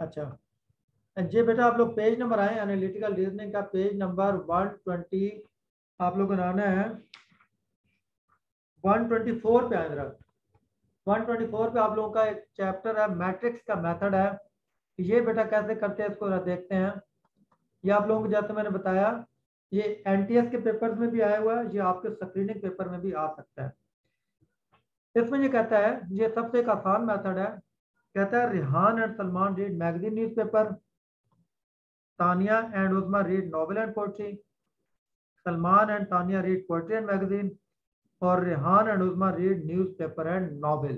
अच्छा। जी बेटा, आप लोग पेज नंबर आए एनालिटिकल रीजनिंग का पेज नंबर 120 आप लोगों ने आना है। 124 पे आए जरा। 124 पे आप लोगों का एक चैप्टर है मैट्रिक्स का मेथड है। ये बेटा कैसे करते हैं, इसको देखते हैं। ये आप लोगों को जैसे मैंने बताया, ये एनटीएस के पेपर्स में भी आया हुआ है, ये आपके स्क्रीनिंग पेपर में भी आ सकता है। इसमें ये कहता है, ये सबसे एक आसान मेथड है कहता है, Rihan and Salman read magazine newspaper, Tania and Uzma read novel and poetry Salman and Tania read poetry and magazine, और Rihan and Uzma read newspaper and novel.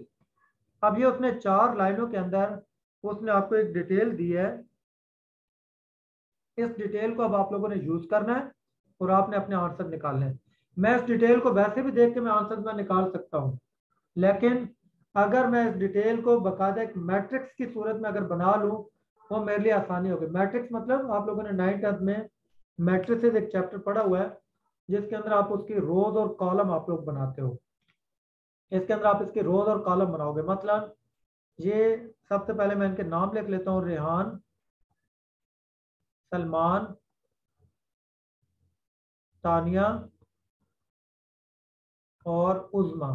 अब ये उसने चार लाइनों के अंदर उसने आपको एक डिटेल दी है। इस डिटेल को अब आप लोगों ने यूज़ करना है और आपने अपने आंसर निकालने हैं। मैं इस डिटेल को वैसे भी देख के मैं आंसर निकाल सकता हूँ, लेकिन अगर मैं इस डिटेल को बकायदा एक मैट्रिक्स की सूरत में अगर बना लूँ वो मेरे लिए आसानी होगी। मैट्रिक्स मतलब आप लोगों ने नाइन टेंथ में मैट्रिक्स एक चैप्टर पढ़ा हुआ है, जिसके अंदर आप उसकी रोज और कॉलम आप लोग बनाते हो। इसके अंदर आप इसकी रोज और कॉलम बनाओगे। मतलब ये सबसे पहले मैं इनके नाम लिख लेता हूँ। रेहान, सलमान, तानिया और उजमा।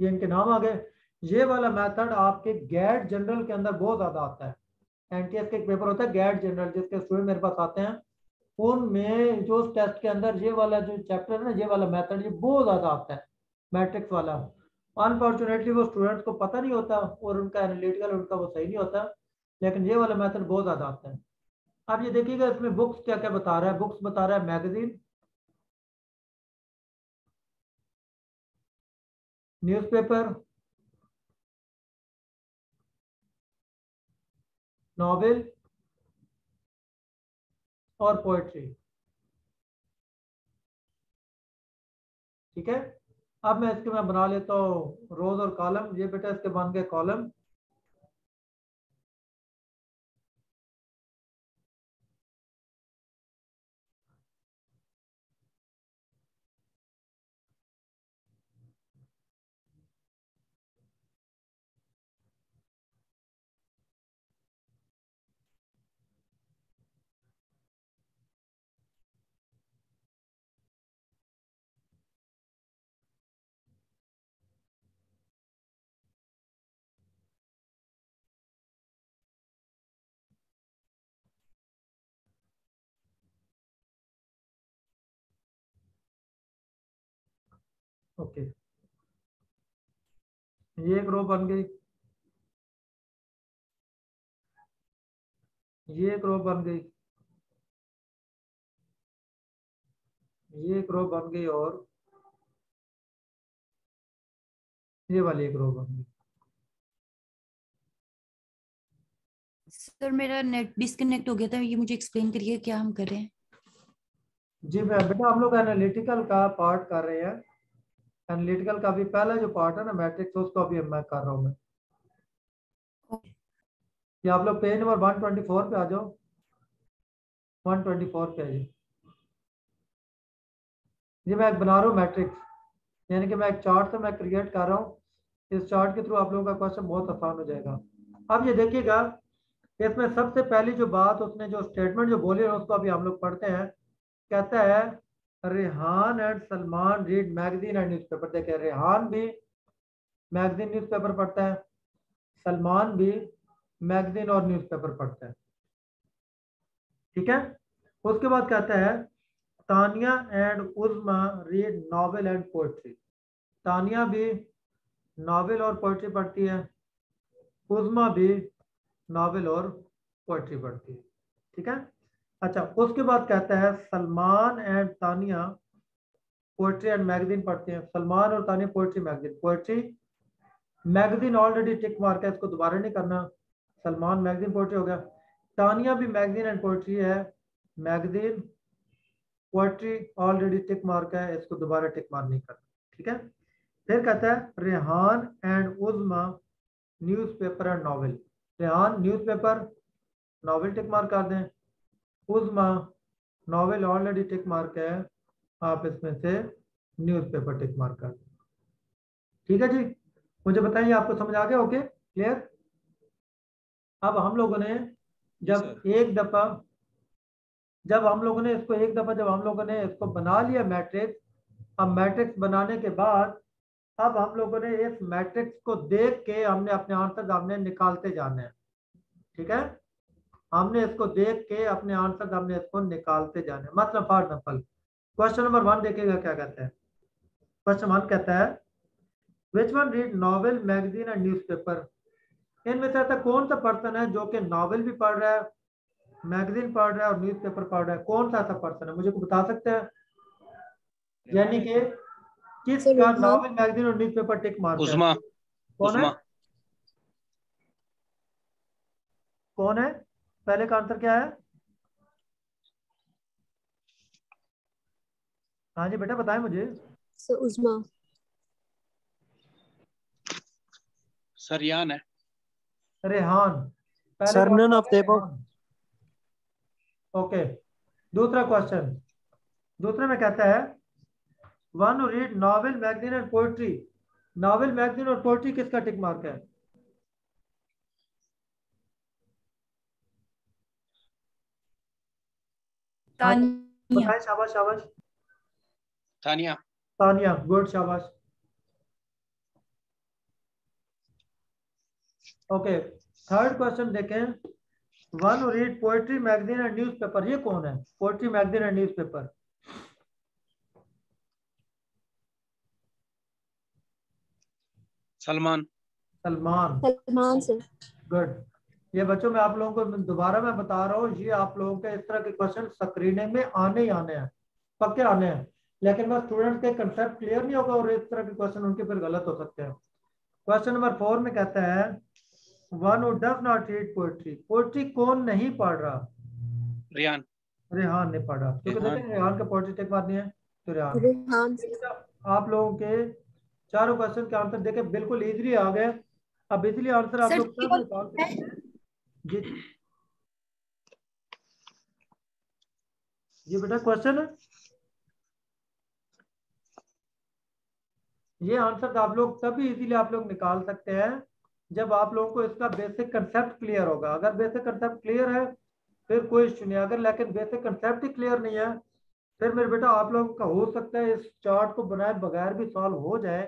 ये इनके नाम आ गए। ये वाला मेथड आपके गैड जनरल के अंदर बहुत ज़्यादा आता है। एनटीएस के एक पेपर होता है गैड जनरल जिसके स्टूडेंट मेरे पास आते हैं। उनमें जो टेस्ट के अंदर ये वाला जो चैप्टर है ना, ये वाला मेथड ये बहुत ज़्यादा आता है। मैट्रिक्स वाला। अनफॉर्चुनेटली वो स्टूडेंट्स को पता नहीं होता और उनका एनालिटिकल उनका वो सही नहीं होता। लेकिन ये वाला मेथड बहुत ज़्यादा आता है। अब ये देखिएगा इसमें बुक्स क्या क्या बता रहा है। बुक्स बता रहा है मैगजीन न्यूज़पेपर नॉवेल और पोएट्री ठीक है? अब मैं इसके मैं बना लेता हूँ रोज और कॉलम ये बेटा इसके बन गए कॉलम ओके। ये एक रो बन गई। ये एक रो बन गई। ये एक रो बन गई और ये वाली एक रो बन गई। सर मेरा नेट डिस्कनेक्ट हो गया था ये मुझे एक्सप्लेन करिए क्या हम कर रहे हैं। जी बेटा हम लोग एनालिटिकल का पार्ट कर रहे हैं। एनालिटिकल का भी पहला जो पार्ट है ना मैट्रिक्स उसको अभी मैं कर रहा हूँ मैं। ये आप लोग page number one twenty four पे आ जाओ। वन ट्वेंटी फोर पे आइए ये मैं एक बना रहा हूँ मैट्रिक्स यानी कि मैं एक चार्ट से मैं क्रिएट कर रहा हूँ। इस चार्ट के थ्रू आप लोगों का क्वेश्चन बहुत आसान हो जाएगा। अब ये देखिएगा, इसमें सबसे पहली जो बात, उसने जो स्टेटमेंट जो बोली है, उसको अभी हम लोग पढ़ते हैं। कहता है Rehan and Salman read magazine and newspaper. देखे रेहान भी मैगजीन न्यूज़पेपर पढ़ता है, सलमान भी मैगजीन और न्यूज़पेपर पढ़ता है। ठीक है? उसके बाद कहता है, Tania and Uzma read novel and poetry Tania भी नॉवेल और पोइट्री पढ़ती है, उजमा भी नॉवेल और पोइट्री पढ़ती है। ठीक है? अच्छा उसके बाद कहता है, Salman and Tania poetry and magazine पढ़ते हैं। सलमान और Tania poetry magazine poetry magazine already tick mark है, इसको दोबारा नहीं करना। सलमान मैगजीन पोइट्री हो गया। तानिया भी मैगजीन एंड पोइट्री है। Magazine poetry already tick mark है, इसको दोबारा टिक मार्क नहीं करना। ठीक है? फिर कहता है, Rehan and Uzma newspaper and novel Rehan newspaper novel tick mark कर दें। Uzma novel already tick mark है आप इसमें से न्यूज़पेपर टिक मार्क कर ठीक है जी? मुझे बताइए आपको समझ आ गया? ओके क्लियर अब हम लोगों ने जब एक दफ़ा जब हम लोगों ने इसको एक दफ़ा जब हम लोगों ने इसको बना लिया मैट्रिक्स अब मैट्रिक्स बनाने के बाद अब हम लोगों ने इस मैट्रिक्स को देख के हमने अपने आंसर हमने निकालते जाने हैं। ठीक है? हमने इसको देख के अपने आंसर हमने इसको निकालते जाने। मतलब for example question number one देखेगा क्या कहते हैं। क्वेश्चन वन कहता है which one read novel magazine and newspaper इनमें से ऐसा कौन सा पर्सन है जो कि नॉवेल भी पढ़ रहा है मैगजीन पढ़ रहा है और न्यूज़पेपर पढ़ रहा है? कौन सा ऐसा पर्सन है? मुझे को बता सकते हैं? यानी कि किस का नॉवेल मैगजीन और न्यूज़पेपर टिक मार कौन है? कौन है? पहले का आंसर क्या है? हाँ जी बेटा बताएँ मुझे। सर उस्मा सरयान है। रेहान above. रेहान। ओके दूसरा क्वेश्चन दूसरे में कहता है one read novel magazine and poetry novel magazine और पोएट्री किसका टिक मार्क है? तानिया शाबाश शाबाश तानिया तानिया गुड शाबाश ओके थर्ड क्वेश्चन देखें. One read poetry magazine and newspaper ये कौन है? Poetry magazine and newspaper Salman Salman Salman sir good ये बच्चों में आप लोगों को दोबारा मैं बता रहा हूँ ये आप लोगों के इस तरह के क्वेश्चन स्क्रीनिंग में आने ही आने हैं पक्के आने हैं। लेकिन बस स्टूडेंट के कंसेप्ट क्लियर नहीं होगा और इस तरह के क्वेश्चन उनके फिर गलत हो सकते हैं। क्वेश्चन नंबर फोर में कहता है one who does not read poetry. Poetry कौन नहीं पढ़ रहा? रियान रेहान ने पढ़ा क्योंकि रेहान। देखें रेहान का पोएट्री टेक मारनी है तो रेहान। रेहान। आप लोगों के चारों क्वेश्चन के आंसर देखे बिल्कुल इजीली आ गए। अब इजीली आंसर आप लोग जी बेटा क्वेश्चन है। ये आंसर आप लोग तभी इजीली आप लोग निकाल सकते हैं जब आप लोगों को इसका बेसिक कंसेप्ट क्लियर होगा। अगर बेसिक कंसेप्ट क्लियर है, फिर कोई इश्यू नहीं अगर लेकिन बेसिक कंसेप्ट ही क्लियर नहीं है, फिर मेरे बेटा आप लोगों का हो सकता है इस चार्ट को बनाए बगैर भी सॉल्व हो जाए।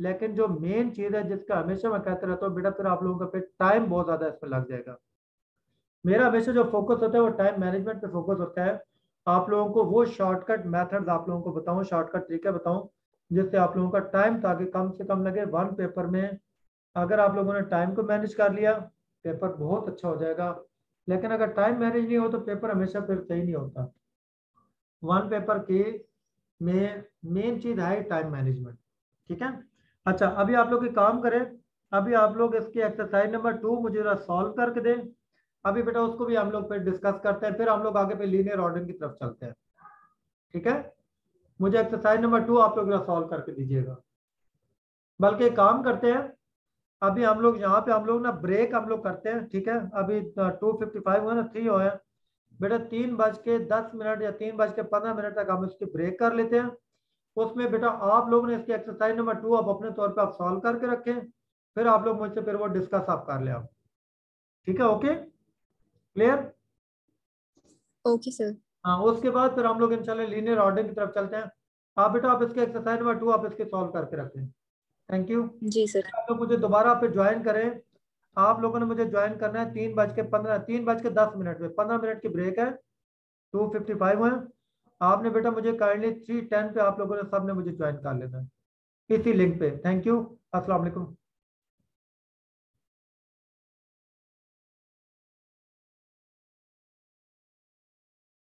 लेकिन जो मेन चीज़ है जिसका हमेशा मैं कहते रहता हूँ, बेटा फिर आप लोगों का फिर टाइम बहुत ज़्यादा इसमें लग जाएगा। मेरा हमेशा जो फोकस होता है वो टाइम मैनेजमेंट पे फोकस होता है। आप लोगों को वो शॉर्टकट मेथड्स आप लोगों को बताऊँ शॉर्टकट तरीके बताऊँ, जिससे आप लोगों का टाइम ताकि कम से कम लगे। वन पेपर में अगर आप लोगों ने टाइम को मैनेज कर लिया पेपर बहुत अच्छा हो जाएगा। लेकिन अगर टाइम मैनेज नहीं हो तो पेपर हमेशा फिर सही नहीं होता। वन पेपर के में मेन चीज़ है टाइम मैनेजमेंट ठीक है? अच्छा अभी आप लोग एक काम करें। अभी आप लोग इसकी एक्सरसाइज नंबर टू मुझे सॉल्व करके दें। अभी बेटा उसको भी हम लोग फिर डिस्कस करते हैं, फिर हम लोग आगे पे लीनियर ऑर्डर की तरफ़ चलते हैं। ठीक है? मुझे एक्सरसाइज नंबर टू आप लोग सॉल्व करके दीजिएगा। बल्कि काम करते हैं, अभी हम लोग यहाँ पे हम लोग ना ब्रेक हम लोग करते हैं, ठीक है? अभी टू फिफ्टी फाइव हुआ ना थ्री हो है बेटा तीन बज के दस मिनट या तीन बज के पंद्रह मिनट तक हम इसकी ब्रेक कर लेते हैं। उसमें बेटा आप लोग ने इसकी एक्सरसाइज नंबर टू आप अपने तौर पे आप सॉल्व करके रखें फिर आप लोग मुझसे फिर वो डिस्कस आप कर ले आप। ठीक है ओके क्लियर ओके सर हाँ उसके बाद फिर हम लोग इंशाल्लाह लीनियर ऑर्डर की तरफ़ चलते हैं। आप बेटा आप इसके एक्सरसाइज नंबर टू आप इसके सॉल्व करके रखें। थैंक यू जी सर आप लोग मुझे दोबारा पे ज्वाइन करें। आप लोगों ने मुझे ज्वाइन करना है तीन बज के पंद्रह तीन बज के दस मिनट में। पंद्रह मिनट की ब्रेक है। टू फिफ्टी फाइव है। आपने बेटा मुझे काइंडली थ्री टेन पे आप लोगों ने सबने मुझे ज्वाइन कर लेना है। इसी लिंक पे। थैंक यू अस्सलाम